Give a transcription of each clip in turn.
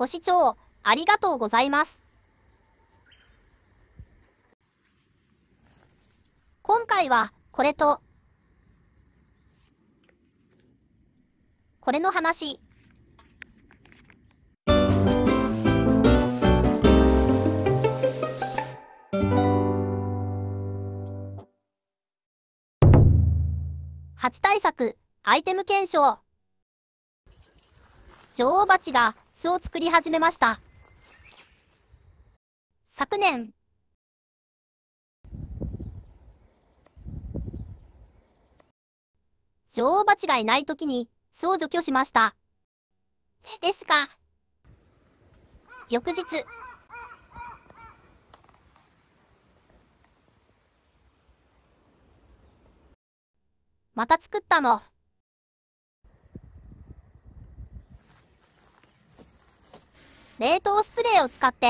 ご視聴ありがとうございます。今回はこれとこれの話。蜂対策、アイテム検証。女王蜂が巣を作り始めました。昨年、女王蜂がいない時に巣を除去しました。ですが、翌日、また作ったの。冷凍スプレーを使って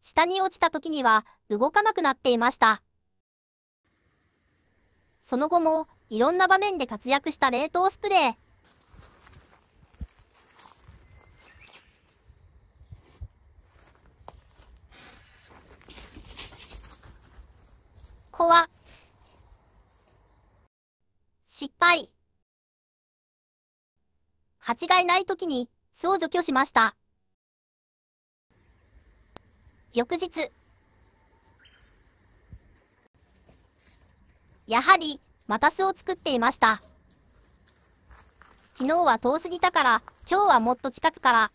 下に落ちた時には動かなくなっていました。その後もいろんな場面で活躍した冷凍スプレー。怖失敗。蜂がいない時に巣を除去しました。翌日。やはり、また巣を作っていました。昨日は遠すぎたから、今日はもっと近くから。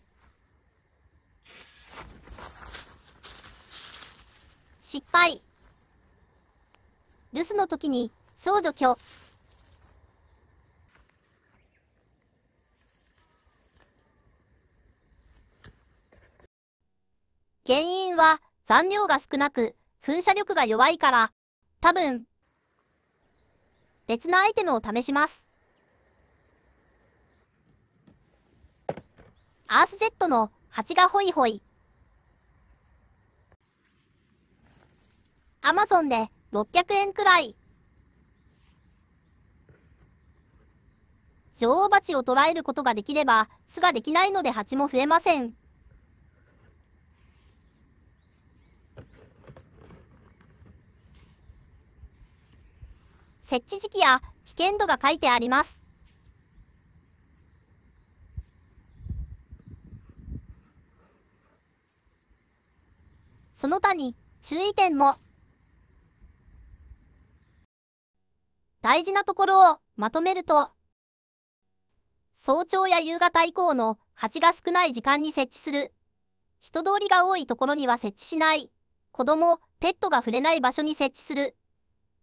失敗。留守の時に、巣を除去。原因は残量が少なく、噴射力が弱いから、多分、別のアイテムを試します。アースジェットの蜂がホイホイ。アマゾンで600円くらい。女王蜂を捕らえることができれば巣ができないので蜂も増えません。設置時期や危険度が書いてあります。その他に注意点も。大事なところをまとめると、早朝や夕方以降の蜂が少ない時間に設置する。人通りが多いところには設置しない。子供、ペットが触れない場所に設置する。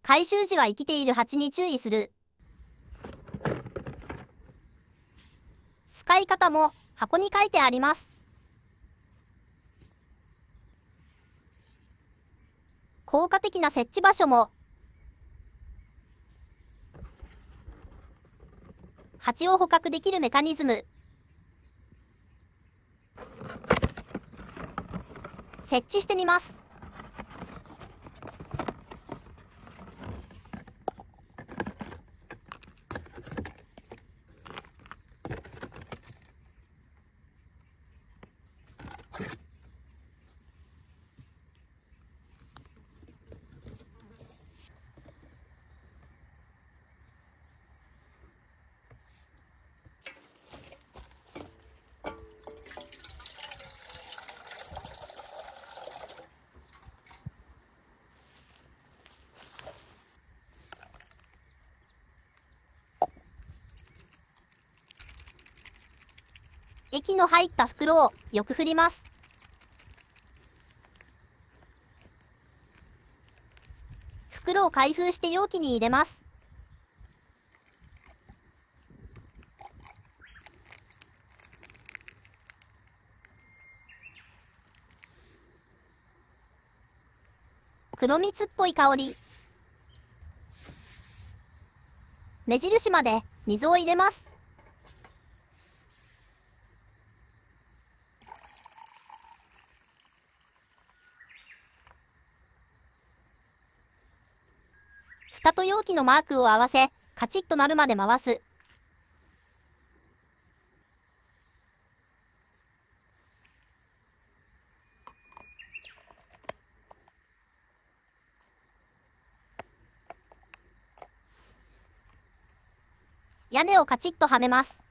回収時は生きている蜂に注意する。使い方も箱に書いてあります。効果的な設置場所も蜂を捕獲できるメカニズム設置してみます。液の入った袋をよく振ります。袋を開封して容器に入れます。黒蜜っぽい香り。目印まで水を入れます。蓋と容器のマークを合わせ、カチッとなるまで回す。屋根をカチッとはめます。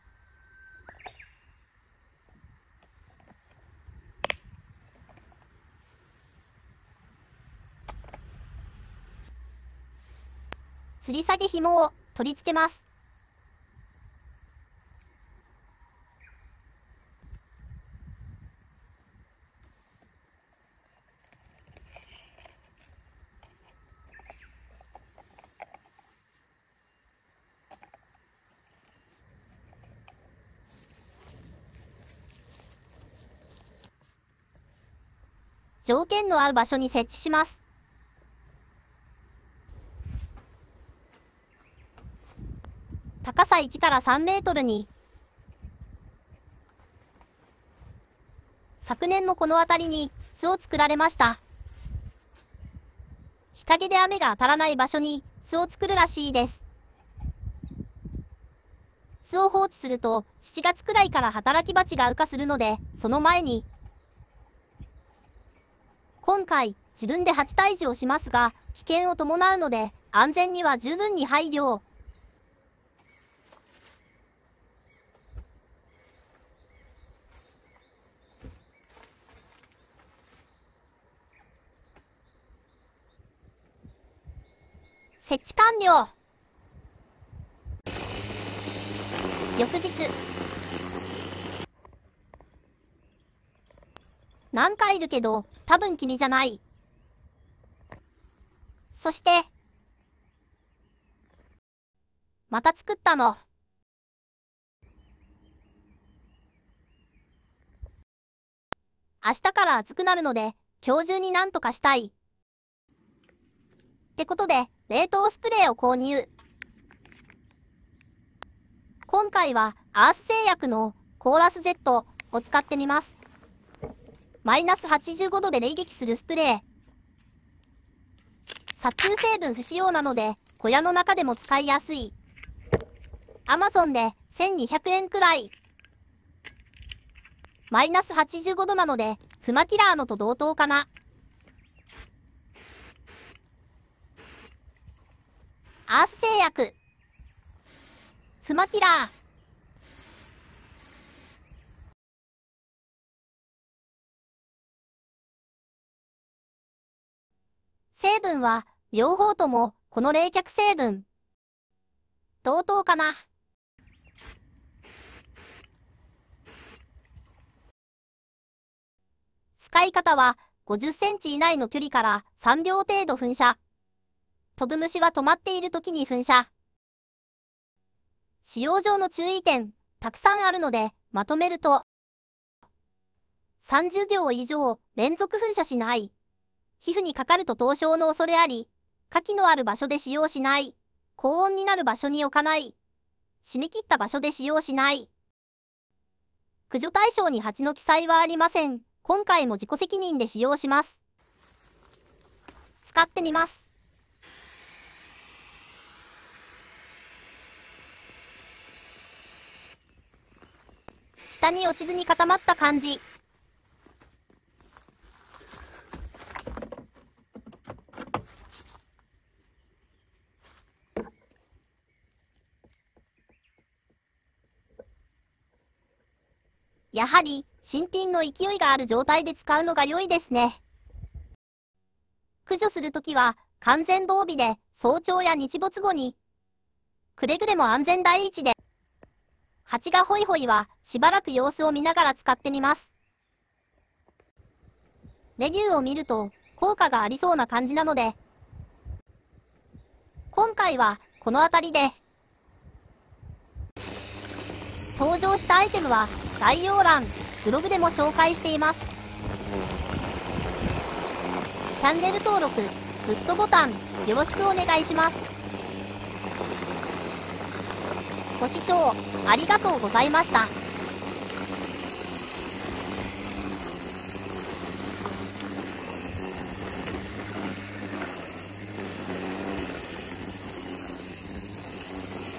吊り下げ紐を取り付けます。条件の合う場所に設置します。高さ1から3メートルに。昨年もこの辺りに巣を作られました。日陰で雨が当たらない場所に巣を作るらしいです。巣を放置すると7月くらいから働き蜂が羽化するので、その前に。今回、自分で蜂退治をしますが、危険を伴うので、安全には十分に配慮を。設置完了。翌日。何かいるけど多分君じゃない。そして。また作ったの。明日から暑くなるので今日中になんとかしたい。ってことで冷凍スプレーを購入。今回はアース製薬のコーラスジェットを使ってみます。マイナス85度で冷撃するスプレー。殺虫成分不使用なので小屋の中でも使いやすい。アマゾンで1200円くらい。マイナス85度なので、フマキラーのと同等かな。アース製薬。スマキラー。成分は両方ともこの冷却成分。同等かな。使い方は50センチ以内の距離から3秒程度噴射。飛ぶ虫は止まっている時に噴射。使用上の注意点、たくさんあるので、まとめると、30秒以上連続噴射しない。皮膚にかかると凍傷の恐れあり、火気のある場所で使用しない。高温になる場所に置かない。締め切った場所で使用しない。駆除対象に蜂の記載はありません。今回も自己責任で使用します。使ってみます。下に落ちずに固まった感じ。やはり、新品の勢いがある状態で使うのが良いですね。駆除するときは、完全防備で、早朝や日没後に、くれぐれも安全第一で。蜂がホイホイはしばらく様子を見ながら使ってみます。レビューを見ると効果がありそうな感じなので、今回はこの辺りで、登場したアイテムは概要欄、ブログでも紹介しています。チャンネル登録、グッドボタンよろしくお願いします。ご視聴ありがとうございました。